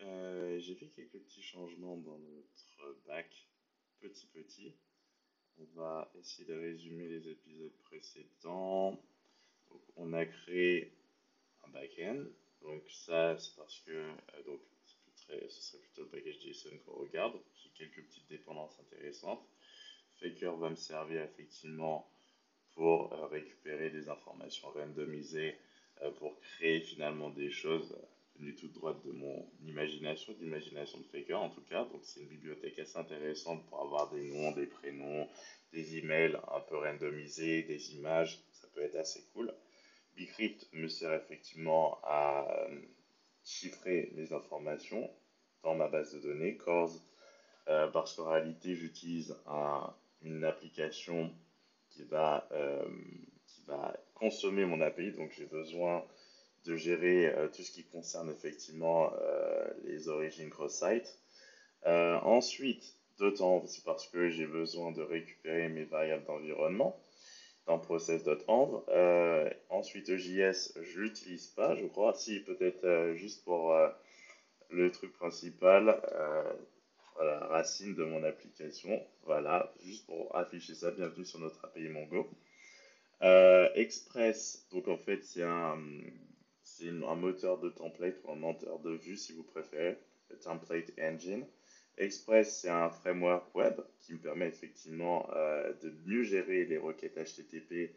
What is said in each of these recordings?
Euh, j'ai fait quelques petits changements dans notre bac, petit petit. On va essayer de résumer les épisodes précédents. Donc, on a créé un backend. Donc ça, c'est parce que euh, donc ce serait plutôt le package JSON qu'on regarde. J'ai quelques petites dépendances intéressantes. Faker va me servir effectivement pour euh, récupérer des informations randomisées pour créer finalement des choses venues toutes droites de mon imagination, d'imagination de Faker en tout cas. Donc c'est une bibliothèque assez intéressante pour avoir des noms, des prénoms, des emails un peu randomisés, des images. Ça peut être assez cool. Bcrypt me sert effectivement à euh, chiffrer mes informations dans ma base de données, Cause, euh, parce qu'en réalité, j'utilise une application qui va, euh, qui va consommer mon API, donc j'ai besoin de gérer tout ce qui concerne effectivement les origines cross-site. ensuite, d'autant, c'est parce que j'ai besoin de récupérer mes variables d'environnement dans process.env. Euh, ensuite, EJS, je l'utilise pas, je crois. Si, peut-être euh, juste pour euh, le truc principal, voilà, racine de mon application. Voilà, juste pour afficher ça. Bienvenue sur notre API Mongo. Express, donc en fait, c'est un, c'est un moteur de template ou un moteur de vue, si vous préférez, le template engine. Express, c'est un framework web qui me permet effectivement euh, de mieux gérer les requêtes HTTP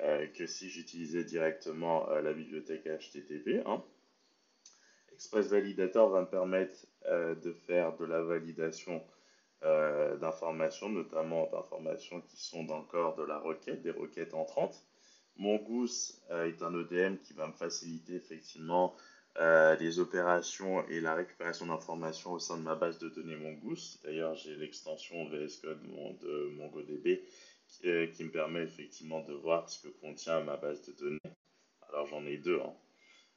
euh, que si j'utilisais directement euh, la bibliothèque HTTP. Hein. Express Validator va me permettre de faire de la validation d'informations, notamment d'informations qui sont dans le corps de la requête, des requêtes entrantes. Mongoose est un EDM qui va me faciliter effectivement euh, les opérations et la récupération d'informations au sein de ma base de données Mongoose. D'ailleurs, j'ai l'extension VS Code de MongoDB euh, qui, me permet effectivement de voir ce que contient ma base de données. Alors, j'en ai deux. Hein.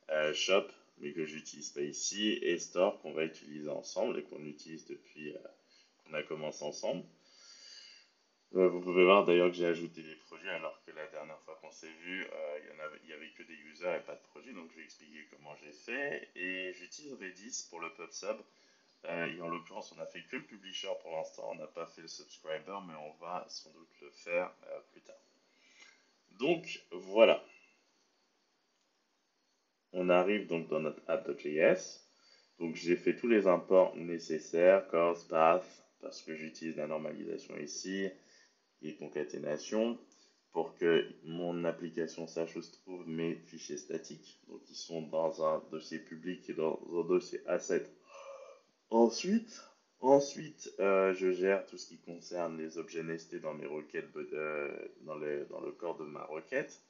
Euh, Shop, mais que j'utilise pas ici, et Store qu'on va utiliser ensemble et qu'on utilise depuis qu'on a commencé ensemble. Euh, vous pouvez voir d'ailleurs que j'ai ajouté des projets alors que la dernière fois qu'on s'est vu, euh, il n'y avait, que des users et pas de projets. Donc je vais expliquer comment j'ai fait. Et j'utilise Redis pour le PubSub. Euh, et en l'occurrence, on n'a fait que le publisher pour l'instant. On n'a pas fait le subscriber, mais on va sans doute le faire plus tard. Donc voilà. On arrive donc dans notre app.js. Donc j'ai fait tous les imports nécessaires, course, path, parce que j'utilise la normalisation ici et concaténation pour que mon application sache où se trouvent mes fichiers statiques. Donc, ils sont dans un dossier public et dans un dossier asset. Ensuite, ensuite euh, je gère tout ce qui concerne les objets nestés dans mes requêtes, euh, dans, dans, le corps de ma requête.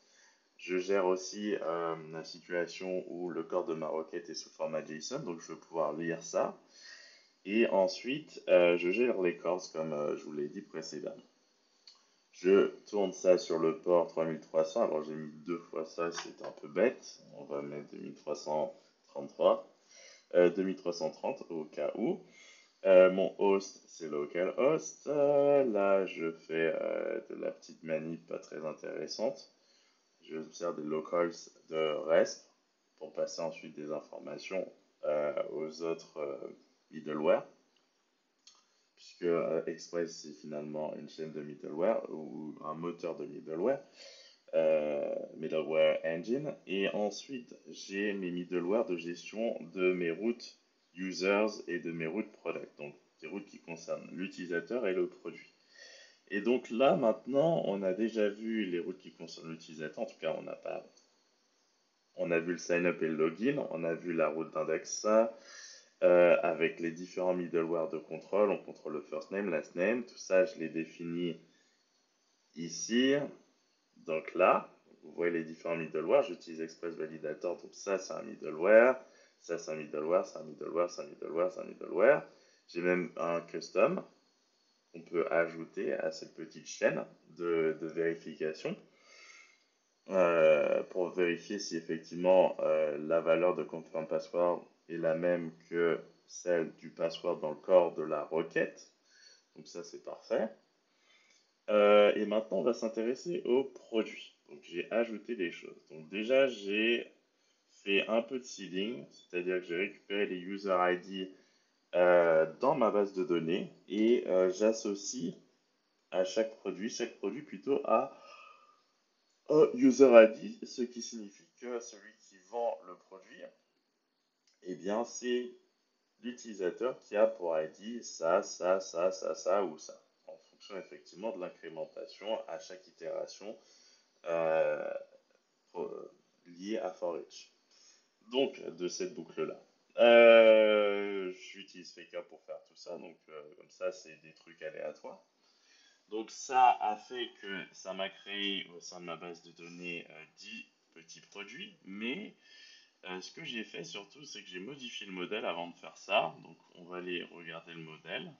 Je gère aussi euh, la situation où le corps de ma requête est sous format JSON, donc je vais pouvoir lire ça. Et ensuite, je gère les corps comme je vous l'ai dit précédemment. Je tourne ça sur le port 3300. Alors j'ai mis deux fois ça, c'est un peu bête. On va mettre 2333. 2330 euh, au cas où. Euh, mon host, c'est localhost. Euh, là, je fais de la petite manip pas très intéressante. Je faire des locals de REST pour passer ensuite des informations aux autres middleware puisque euh, Express c'est finalement une chaîne de middleware ou un moteur de middleware, euh, middleware engine. Et ensuite, j'ai mes middleware de gestion de mes routes users et de mes routes product, donc des routes qui concernent l'utilisateur et le produit. Et donc là, maintenant, on a déjà vu les routes qui concernent l'utilisateur. En tout cas, on n'a pas. On a vu le sign-up et le login. On a vu la route d'index. Euh, avec les différents middleware de contrôle. On contrôle le first name, last name. Tout ça, je l'ai défini ici. Donc là, vous voyez les différents middleware. J'utilise Express Validator. Donc ça, c'est un middleware. Ça, c'est un middleware, c'est un middleware, c'est un middleware, c'est un middleware. J'ai même un custom qu'on peut ajouter à cette petite chaîne de, vérification euh, pour vérifier si effectivement euh, la valeur de confirm password est la même que celle du password dans le corps de la requête. Donc ça, c'est parfait. Euh, et maintenant, on va s'intéresser au produit. Donc j'ai ajouté des choses. Donc déjà, j'ai fait un peu de seeding, c'est-à-dire que j'ai récupéré les user ID euh, dans ma base de données et euh, j'associe à chaque produit, chaque produit plutôt à un user ID, ce qui signifie que celui qui vend le produit, eh bien c'est l'utilisateur qui a pour ID ça, ça, ça, ça, ça ou ça, en fonction effectivement de l'incrémentation à chaque itération euh, liée à for each. Donc de cette boucle-là. Euh, J'utilise Faker pour faire tout ça, donc euh, comme ça c'est des trucs aléatoires. Donc ça a fait que ça m'a créé au sein de ma base de données 10 euh, petits produits, mais euh, ce que j'ai fait surtout, c'est que j'ai modifié le modèle avant de faire ça. Donc on va aller regarder le modèle.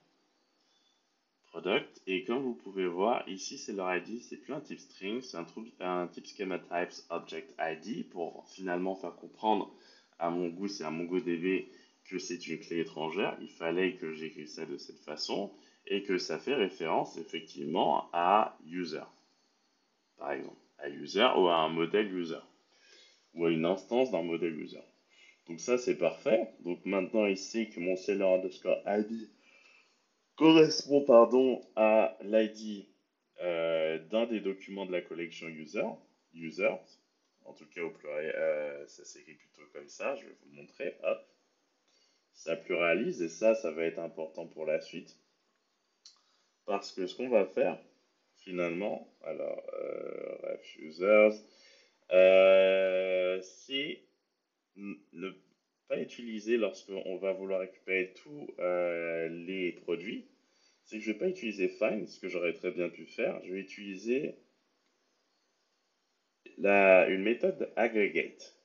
Product. Et comme vous pouvez voir, ici c'est leur ID, c'est plus un type string, c'est un, un, type schema types object ID pour finalement faire comprendre à mon goût, c'est à MongoDB que c'est une clé étrangère. Il fallait que j'écrive ça de cette façon et que ça fait référence effectivement à user, par exemple, à user ou à un modèle user ou à une instance d'un modèle user. Donc ça c'est parfait. Donc maintenant il sait que mon seller underscore ID correspond pardon à l'ID euh, d'un des documents de la collection user. En tout cas au pluriel, euh, ça s'écrit plutôt comme ça. Je vais vous montrer. Hop, ça pluralise et ça, ça va être important pour la suite. Parce que ce qu'on va faire, finalement, alors, euh, ref users, euh, c'est ne pas utiliser lorsqu'on va vouloir récupérer tous euh, les produits. C'est que je ne vais pas utiliser find, ce que j'aurais très bien pu faire. Je vais utiliser la, une méthode aggregate.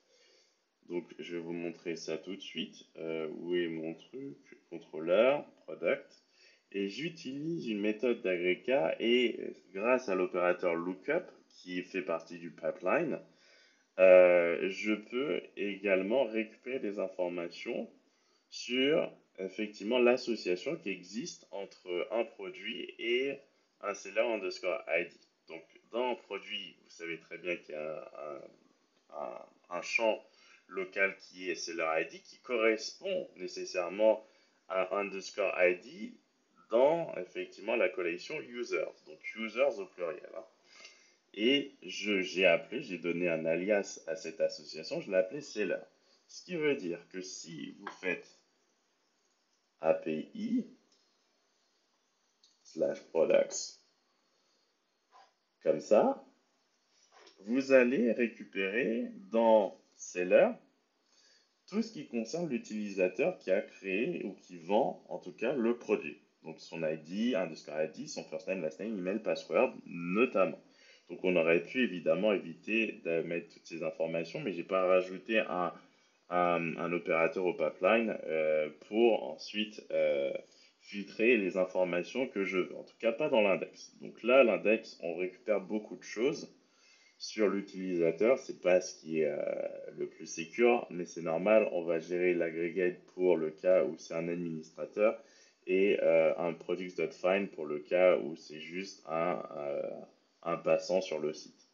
Donc, je vais vous montrer ça tout de suite. Euh, où est mon truc? Contrôleur, product. Et j'utilise une méthode d'agrégat et grâce à l'opérateur lookup qui fait partie du pipeline, euh, je peux également récupérer des informations sur effectivement l'association qui existe entre un produit et un seller underscore ID. Donc, dans un produit, vous savez très bien qu'il y a un, champ local qui est seller ID qui correspond nécessairement à underscore ID dans effectivement la collection users. Donc, users au pluriel. Hein. Et j'ai appelé, j'ai donné un alias à cette association, je l'ai appelé seller. Ce qui veut dire que si vous faites API slash products comme ça, vous allez récupérer dans seller tout ce qui concerne l'utilisateur qui a créé ou qui vend en tout cas le produit. Donc son ID, underscore ID, son first name, last name, email, password notamment. Donc on aurait pu évidemment éviter de mettre toutes ces informations, mais j'ai pas rajouté un, un, opérateur au pipeline euh, pour ensuite euh, filtrer les informations que je veux. En tout cas, pas dans l'index. Donc là, l'index, on récupère beaucoup de choses sur l'utilisateur. C'est pas ce qui est euh, le plus secure, mais c'est normal. On va gérer l'aggregate pour le cas où c'est un administrateur et un products.find pour le cas où c'est juste un un passant sur le site.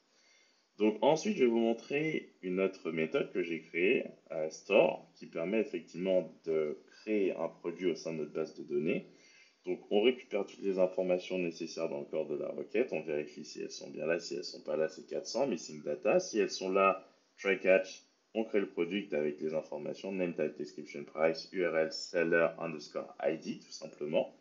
Donc ensuite, je vais vous montrer une autre méthode que j'ai créée, à Store, qui permet effectivement de créer un produit au sein de notre base de données. Donc on récupère toutes les informations nécessaires dans le corps de la requête, on vérifie si elles sont bien là, si elles sont pas là, c'est 400, missing data. Si elles sont là, try catch, on crée le produit avec les informations, name, type, description, price, URL, seller, underscore ID, tout simplement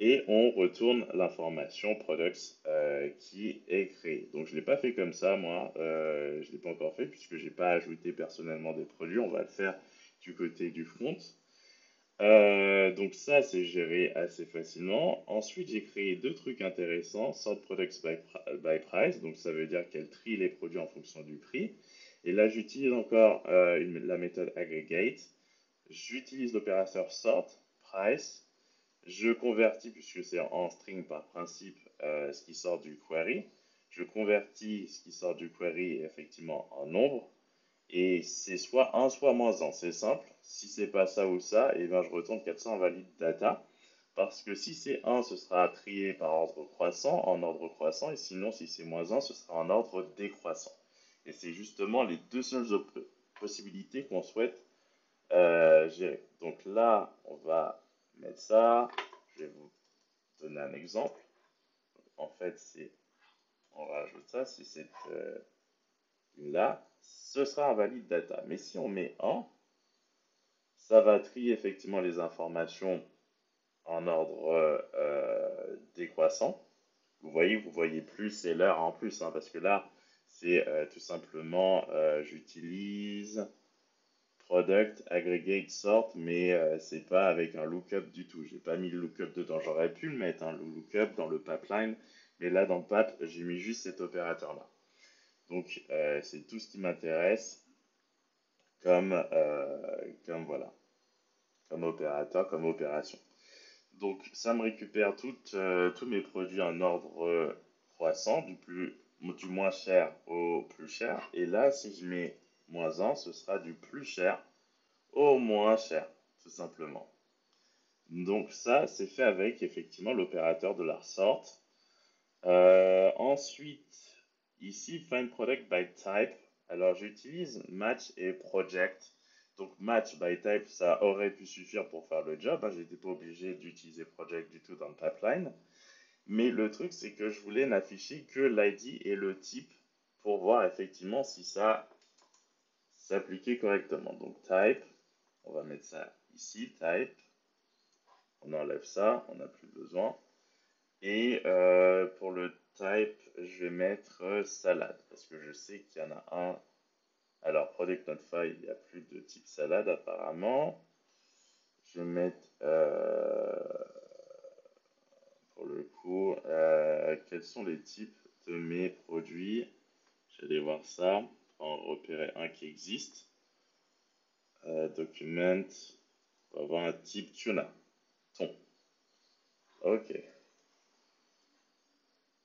et on retourne l'information products euh, qui est créée. Donc je ne l'ai pas fait comme ça, moi, euh, je ne l'ai pas encore fait puisque je n'ai pas ajouté personnellement des produits, on va le faire du côté du front. Euh, donc ça, c'est géré assez facilement. Ensuite, j'ai créé deux trucs intéressants, sort products by, by, price, donc ça veut dire qu'elle trie les produits en fonction du prix. Et là, j'utilise encore la méthode aggregate. J'utilise l'opérateur sort price je convertis, puisque c'est en string par principe, euh, ce qui sort du query. Je convertis ce qui sort du query effectivement en nombre. Et c'est soit 1, soit moins 1. C'est simple. Si c'est pas ça ou ça, et eh bien je retourne 400 valide data. Parce que si c'est 1, ce sera trié par ordre croissant, en ordre croissant. Et sinon, si c'est moins 1, ce sera en ordre décroissant. Et c'est justement les deux seules possibilités qu'on souhaite gérer. Donc là, on va mettre ça. Je vais vous donner un exemple. En fait, c'est on rajoute ça, si c'est là, ce sera un valide data. Mais si on met 1, ça va trier effectivement les informations en ordre euh, décroissant. Vous voyez, vous voyez plus, c'est l'heure en plus, hein, parce que là, c'est euh, tout simplement, euh, j'utilise product aggregate sort, mais c'est pas avec un lookup du tout. J'ai pas mis le lookup dedans. J'aurais pu le mettre, un hein, lookup dans le pipeline, mais là, dans le pap, j'ai mis juste cet opérateur-là. Donc, c'est tout ce qui m'intéresse comme, comme voilà comme opérateur, comme opération. Donc ça me récupère euh, tous mes produits en ordre euh, croissant, du, plus, du moins cher au plus cher. Et là, si je mets moins 1, ce sera du plus cher au moins cher, tout simplement. Donc ça, c'est fait avec effectivement l'opérateur de la ressorte. Euh, ensuite, ici, find product by type. Alors j'utilise match et project donc match by type, ça aurait pu suffire pour faire le job. Hein. J'étais pas obligé d'utiliser project du tout dans le pipeline. Mais le truc, c'est que je voulais n'afficher que l'ID et le type pour voir effectivement si ça s'appliquait correctement. Donc type, on va mettre ça ici, type. On enlève ça, on n'a plus besoin. Et euh, pour le type, je vais mettre salade parce que je sais qu'il y en a un alors, Product Notify, il n'y a plus de type salade apparemment. Je vais mettre, euh, pour le coup, euh, quels sont les types de mes produits? J'allais voir ça, en repérer un qui existe. Euh, document, on avoir un type tuna, ton. Ok.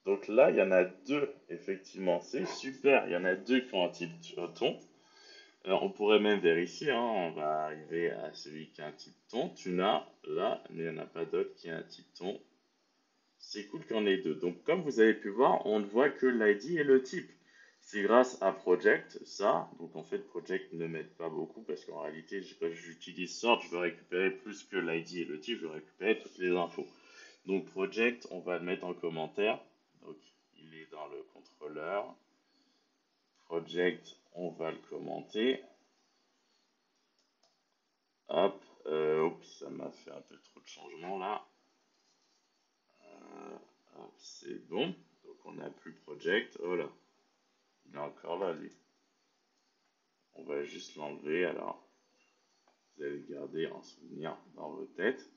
Donc là, il y en a deux, effectivement. C'est super. Il y en a deux qui ont un type ton. Alors, on pourrait même vérifier. Hein. On va arriver à celui qui a un type ton. Tuna, là, mais il n'y en a pas d'autre qui a un type ton. C'est cool qu'il y en ait deux. Donc, comme vous avez pu voir, on ne voit que l'ID et le type. C'est grâce à Project, ça. Donc, en fait, Project ne m'aide pas beaucoup parce qu'en réalité, quand j'utilise Sort, je veux récupérer plus que l'ID et le type. Je veux récupérer toutes les infos. Donc, Project, on va le mettre en commentaire. Donc, il est dans le contrôleur. Project, on va le commenter. Hop, euh, ça m'a fait un peu trop de changements là. Euh, c'est bon. Donc on n'a plus project. Oh là, il est encore là lui. On va juste l'enlever alors. Vous allez le garder en souvenir dans vos têtes.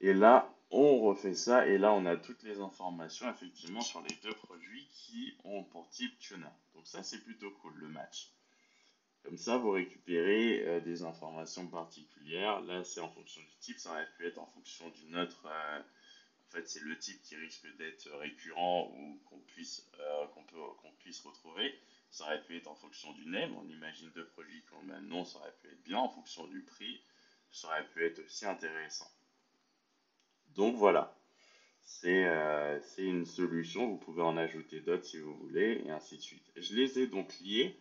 Et là, on refait ça et là on a toutes les informations effectivement sur les deux produits qui ont pour type tuna. Donc ça c'est plutôt cool le match. Comme ça vous récupérez euh, des informations particulières. Là c'est en fonction du type, ça aurait pu être en fonction d'une autre. Euh, en fait c'est le type qui risque d'être récurrent ou qu'on puisse, euh, qu'on puisse retrouver. Ça aurait pu être en fonction du name. On imagine deux produits qui ont le même nom, ça aurait pu être bien. En fonction du prix, ça aurait pu être aussi intéressant. Donc voilà, euh, c'est une solution, vous pouvez en ajouter d'autres si vous voulez, et ainsi de suite. Je les ai donc liés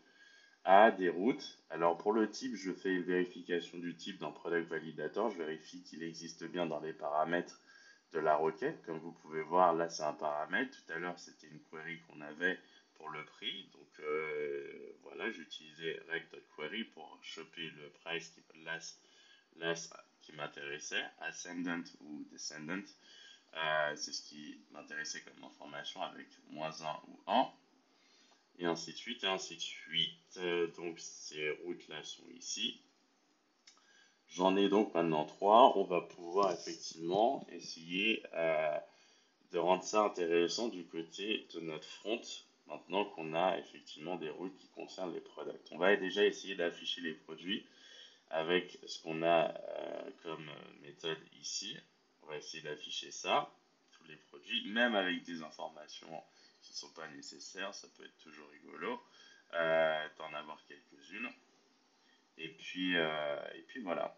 à des routes. Alors pour le type, je fais une vérification du type dans Product Validator, je vérifie qu'il existe bien dans les paramètres de la requête. Comme vous pouvez voir, là c'est un paramètre. Tout à l'heure, c'était une query qu'on avait pour le prix. Donc euh, voilà, j'utilisais rec.query pour choper le price qui qui m'intéressait, ascendant ou descendant, euh, c'est ce qui m'intéressait comme information avec moins 1 ou 1, et ainsi de suite, et ainsi de suite. Euh, donc ces routes-là sont ici. J'en ai donc maintenant 3. On va pouvoir effectivement essayer euh, de rendre ça intéressant du côté de notre front, maintenant qu'on a effectivement des routes qui concernent les produits. On va déjà essayer d'afficher les produits avec ce qu'on a euh, comme méthode ici. On va essayer d'afficher ça, tous les produits, même avec des informations qui ne sont pas nécessaires, ça peut être toujours rigolo euh, d'en avoir quelques-unes. Et puis, et puis voilà.